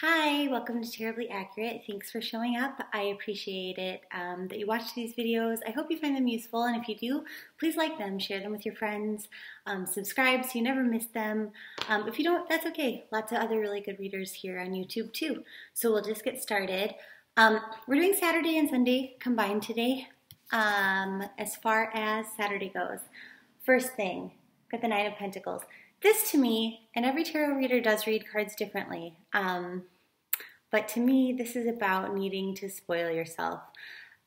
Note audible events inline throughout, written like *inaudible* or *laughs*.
Hi, welcome to Tarot-blee Accurate. Thanks for showing up. I appreciate it um, that you watch these videos. I hope you find them useful, and if you do, please like them, share them with your friends, um, subscribe so you never miss them. Um, if you don't, that's okay. Lots of other really good readers here on YouTube too. So we'll just get started. Um, we're doing Saturday and Sunday combined today um, as far as Saturday goes. First thing, got the Nine of Pentacles. This to me, and every tarot reader does read cards differently, um, but to me, this is about needing to spoil yourself.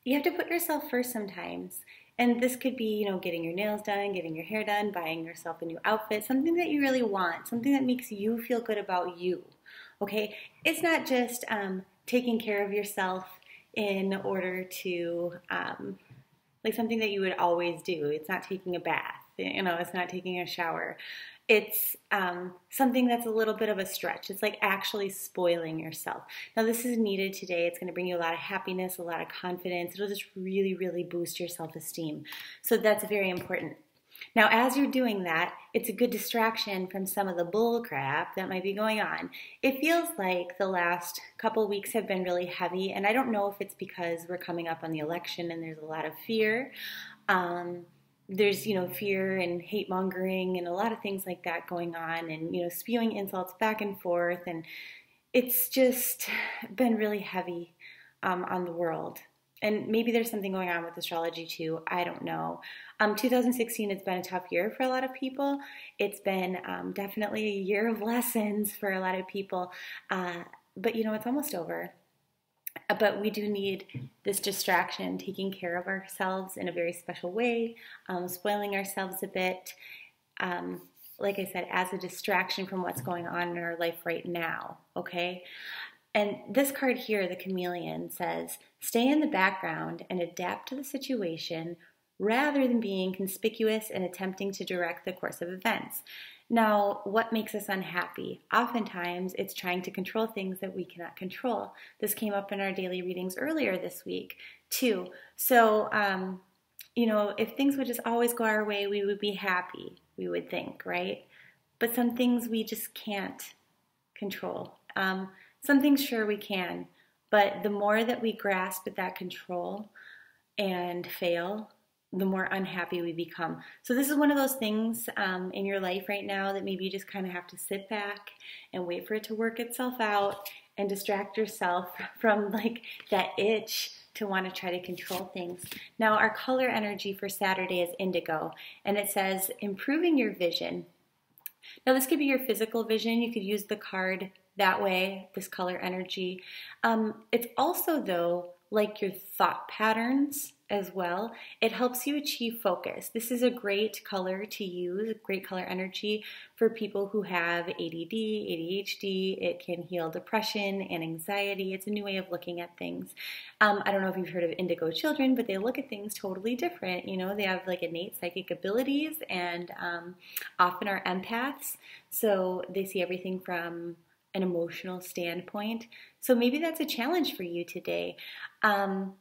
You have to put yourself first sometimes. And this could be, you know, getting your nails done, getting your hair done, buying yourself a new outfit, something that you really want, something that makes you feel good about you. Okay? It's not just um, taking care of yourself in order to, um, like something that you would always do. It's not taking a bath, you know, it's not taking a shower it's um, something that's a little bit of a stretch. It's like actually spoiling yourself. Now, this is needed today. It's going to bring you a lot of happiness, a lot of confidence. It'll just really, really boost your self esteem. So, that's very important. Now, as you're doing that, it's a good distraction from some of the bull crap that might be going on. It feels like the last couple weeks have been really heavy, and I don't know if it's because we're coming up on the election and there's a lot of fear. Um, there's you know fear and hate mongering and a lot of things like that going on and you know spewing insults back and forth. And it's just been really heavy um, on the world. And maybe there's something going on with astrology too. I don't know. Um, 2016 has been a tough year for a lot of people. It's been um, definitely a year of lessons for a lot of people. Uh, but you know it's almost over but we do need this distraction, taking care of ourselves in a very special way, um, spoiling ourselves a bit. Um, like I said, as a distraction from what's going on in our life right now, okay? And this card here, the chameleon, says stay in the background and adapt to the situation rather than being conspicuous and attempting to direct the course of events. Now, what makes us unhappy? Oftentimes, it's trying to control things that we cannot control. This came up in our daily readings earlier this week, too. So, um, you know, if things would just always go our way, we would be happy, we would think, right? But some things we just can't control. Um, some things, sure, we can. But the more that we grasp at that control and fail, the more unhappy we become. So, this is one of those things um, in your life right now that maybe you just kind of have to sit back and wait for it to work itself out and distract yourself *laughs* from like that itch to want to try to control things. Now, our color energy for Saturday is indigo, and it says improving your vision. Now, this could be your physical vision. You could use the card that way, this color energy. Um, it's also, though, like your thought patterns as well. It helps you achieve focus. This is a great color to use, great color energy for people who have ADD, ADHD. It can heal depression and anxiety. It's a new way of looking at things. Um, I don't know if you've heard of indigo children, but they look at things totally different. You know, they have like innate psychic abilities and um, often are empaths. So they see everything from an emotional standpoint. So maybe that's a challenge for you today. Um,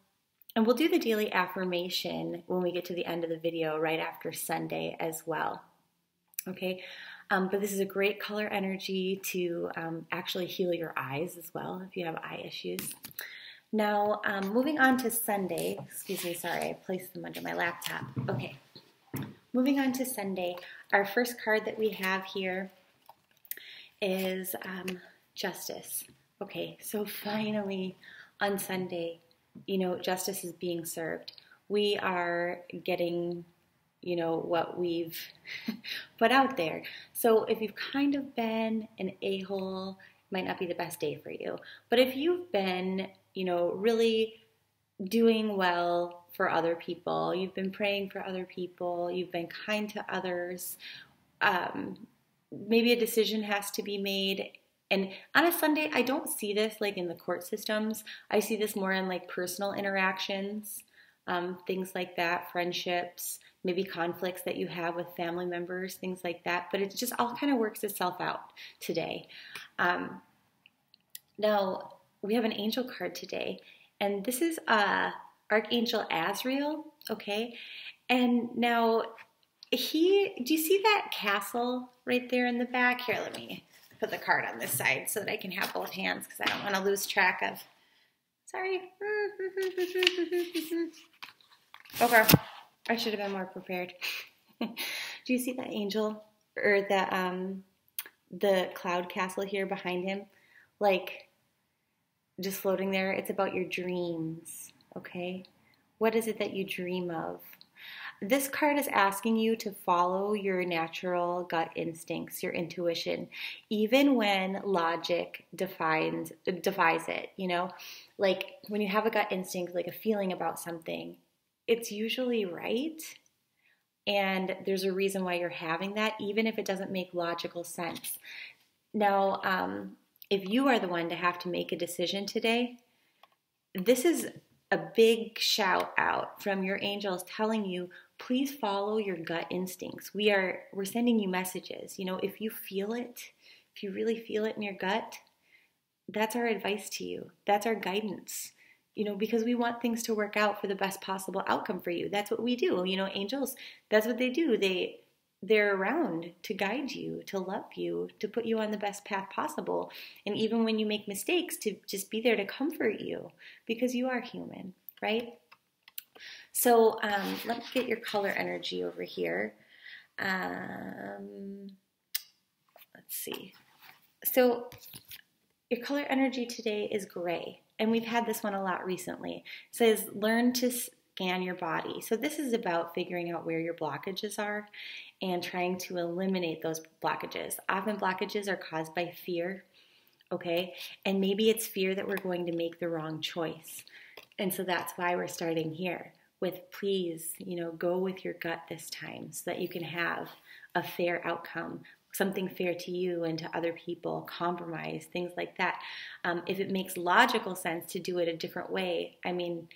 and we'll do the daily affirmation when we get to the end of the video right after Sunday as well. Okay, um, but this is a great color energy to um, actually heal your eyes as well if you have eye issues. Now, um, moving on to Sunday, excuse me, sorry, I placed them under my laptop. Okay, moving on to Sunday, our first card that we have here is um, Justice. Okay, so finally on Sunday, you know, justice is being served. We are getting, you know, what we've *laughs* put out there. So if you've kind of been an a hole, might not be the best day for you. But if you've been, you know, really doing well for other people, you've been praying for other people, you've been kind to others, um, maybe a decision has to be made and on a Sunday, I don't see this like in the court systems. I see this more in like personal interactions, um, things like that, friendships, maybe conflicts that you have with family members, things like that. But it just all kind of works itself out today. Um, now, we have an angel card today, and this is uh, Archangel Azrael, okay? And now, he, do you see that castle right there in the back? Here, let me put the card on this side so that I can have both hands because I don't want to lose track of. Sorry. *laughs* okay. I should have been more prepared. *laughs* Do you see that angel or the um the cloud castle here behind him? Like just floating there. It's about your dreams, okay? What is it that you dream of? This card is asking you to follow your natural gut instincts, your intuition, even when logic defines defies it, you know? Like when you have a gut instinct, like a feeling about something, it's usually right. And there's a reason why you're having that, even if it doesn't make logical sense. Now, um, if you are the one to have to make a decision today, this is a big shout out from your angels telling you please follow your gut instincts. We are we're sending you messages. You know if you feel it if you really feel it in your gut that's our advice to you. That's our guidance. You know because we want things to work out for the best possible outcome for you. That's what we do. You know angels that's what they do. They they're around to guide you, to love you, to put you on the best path possible. And even when you make mistakes, to just be there to comfort you because you are human, right? So um, let me get your color energy over here. Um, let's see. So your color energy today is gray, and we've had this one a lot recently. It says, learn to scan your body. So this is about figuring out where your blockages are and trying to eliminate those blockages. Often blockages are caused by fear, okay? And maybe it's fear that we're going to make the wrong choice. And so that's why we're starting here with please, you know, go with your gut this time so that you can have a fair outcome, something fair to you and to other people, compromise, things like that. Um, if it makes logical sense to do it a different way, I mean,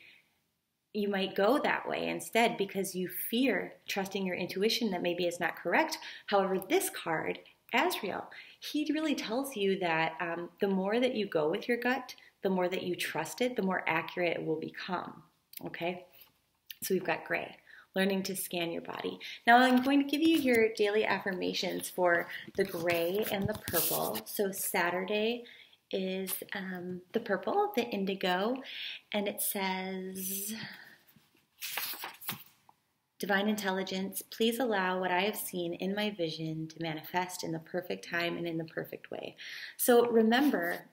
you might go that way instead because you fear trusting your intuition that maybe it's not correct. However, this card, Azrael, he really tells you that um, the more that you go with your gut, the more that you trust it, the more accurate it will become. Okay? So we've got gray, learning to scan your body. Now I'm going to give you your daily affirmations for the gray and the purple. So Saturday is um, the purple, the indigo, and it says, Divine intelligence, please allow what I have seen in my vision to manifest in the perfect time and in the perfect way. So remember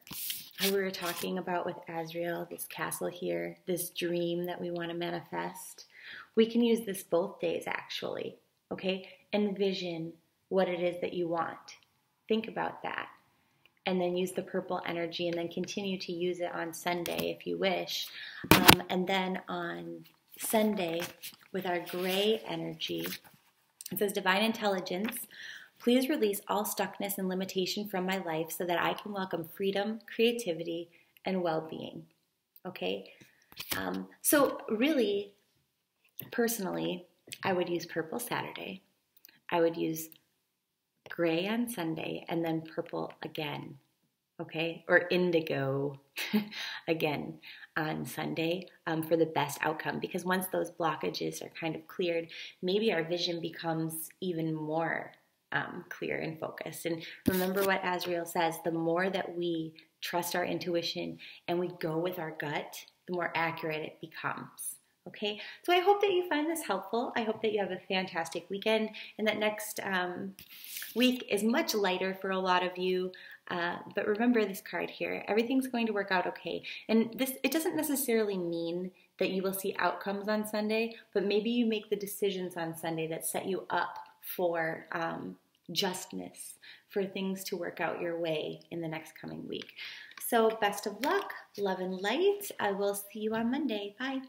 how we were talking about with Azrael, this castle here, this dream that we want to manifest. We can use this both days actually, okay? Envision what it is that you want. Think about that. And then use the purple energy and then continue to use it on Sunday if you wish. Um, and then on Sunday with our gray energy. It says, Divine intelligence, please release all stuckness and limitation from my life so that I can welcome freedom, creativity, and well being. Okay? Um, so, really, personally, I would use purple Saturday. I would use gray on Sunday and then purple again. Okay? Or indigo *laughs* again on Sunday um, for the best outcome because once those blockages are kind of cleared, maybe our vision becomes even more um, clear and focused. And remember what Azrael says the more that we trust our intuition and we go with our gut, the more accurate it becomes. Okay, so I hope that you find this helpful. I hope that you have a fantastic weekend and that next um, week is much lighter for a lot of you. Uh, but remember this card here. Everything's going to work out okay. And this it doesn't necessarily mean that you will see outcomes on Sunday, but maybe you make the decisions on Sunday that set you up for um, justness, for things to work out your way in the next coming week. So, best of luck, love and light. I will see you on Monday. Bye.